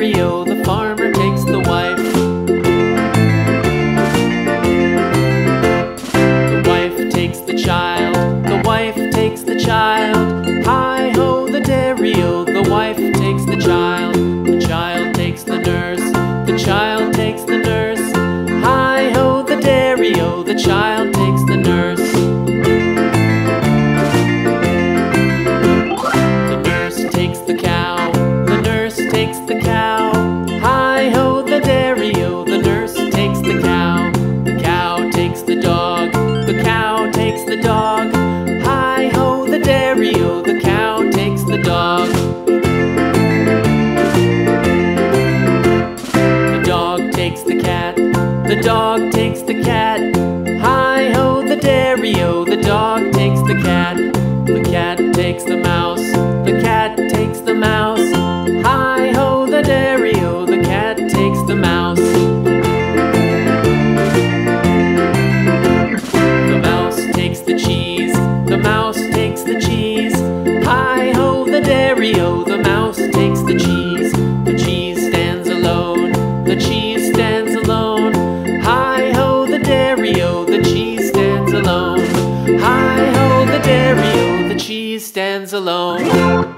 stereo alone.